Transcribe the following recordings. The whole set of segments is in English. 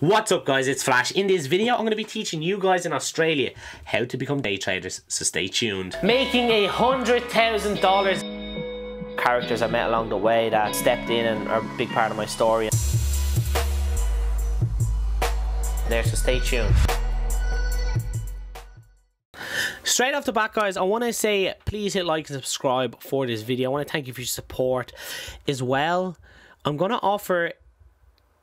What's up guys, it's Flash. In this video, I'm going to be teaching you guys in Australia how to become day traders, so stay tuned. Making a $100,000 characters I met along the way that stepped in and are a big part of my story. There, so stay tuned. Straight off the bat guys, I want to say please hit like and subscribe for this video. I want to thank you for your support as well. I'm going to offer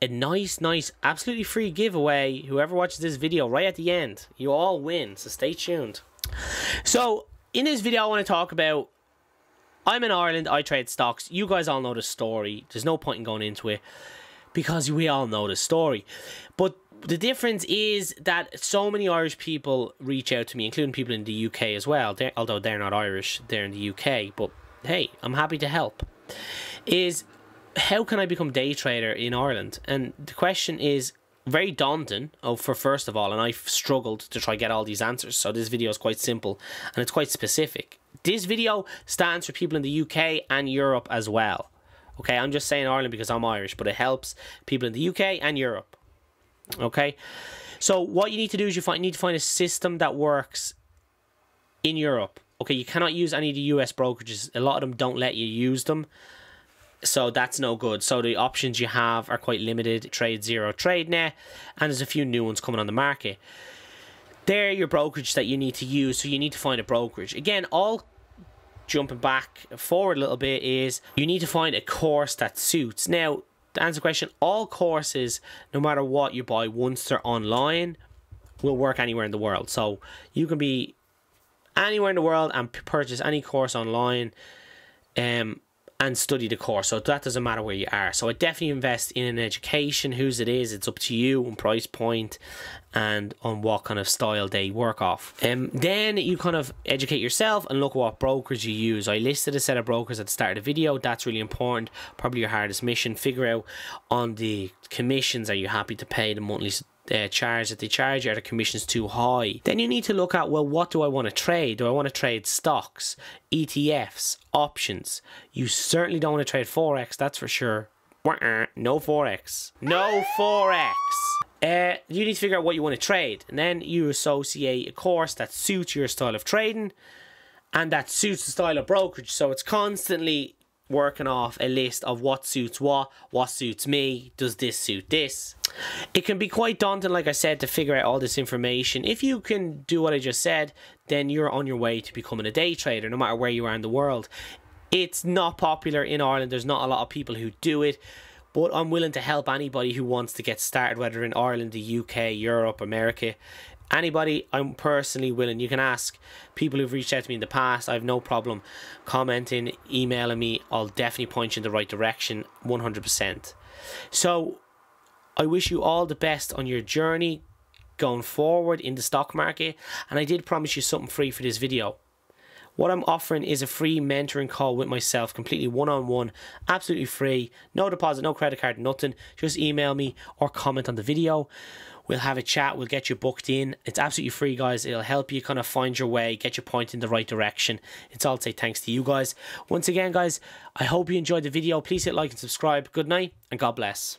a nice, nice, absolutely free giveaway. Whoever watches this video right at the end, you all win. So stay tuned. So in this video, I want to talk about. I'm in Ireland. I trade stocks. You guys all know the story. There's no point in going into it because we all know the story. But the difference is that so many Irish people reach out to me, including people in the UK as well. They're, although they're not Irish, they're in the UK. But hey, I'm happy to help. Is how can I become day trader in Ireland? And the question is very daunting oh for first of all and I've struggled to try get all these answers so this video is quite simple and it's quite specific. This video stands for people in the UK and Europe as well. Okay I'm just saying Ireland because I'm Irish but it helps people in the UK and Europe. Okay so what you need to do is you find you need to find a system that works in Europe. Okay you cannot use any of the US brokerages. A lot of them don't let you use them so that's no good. So the options you have are quite limited. Trade Zero, TradeNet, and there's a few new ones coming on the market. They're your brokerage that you need to use, so you need to find a brokerage. Again, all jumping back forward a little bit is you need to find a course that suits. Now, to answer the question, all courses, no matter what you buy, once they're online, will work anywhere in the world. So you can be anywhere in the world and purchase any course online. Um, and study the course. So that doesn't matter where you are. So I definitely invest in an education, whose it is. It's up to you on price point and on what kind of style they work off. Um, then you kind of educate yourself and look what brokers you use. I listed a set of brokers at the start of the video. That's really important. Probably your hardest mission. Figure out on the commissions, are you happy to pay the monthly uh, charge that they charge are the commissions too high? Then you need to look at, well, what do I want to trade? Do I want to trade stocks, ETFs, options? You certainly don't want to trade Forex, that's for sure. No Forex. No Forex. Uh, you need to figure out what you want to trade. And then you associate a course that suits your style of trading and that suits the style of brokerage. So it's constantly working off a list of what suits what, what suits me, does this suit this. It can be quite daunting, like I said, to figure out all this information. If you can do what I just said, then you're on your way to becoming a day trader, no matter where you are in the world. It's not popular in Ireland, there's not a lot of people who do it, but I'm willing to help anybody who wants to get started, whether in Ireland, the UK, Europe, America anybody I'm personally willing. You can ask people who've reached out to me in the past. I have no problem commenting emailing me. I'll definitely point you in the right direction 100% so I wish you all the best on your journey going forward in the stock market and I did promise you something free for this video. What I'm offering is a free mentoring call with myself, completely one on one, absolutely free, no deposit, no credit card, nothing. Just email me or comment on the video. We'll have a chat. We'll get you booked in. It's absolutely free, guys. It'll help you kind of find your way, get your point in the right direction. It's all say thanks to you guys. Once again, guys, I hope you enjoyed the video. Please hit like and subscribe. Good night, and God bless.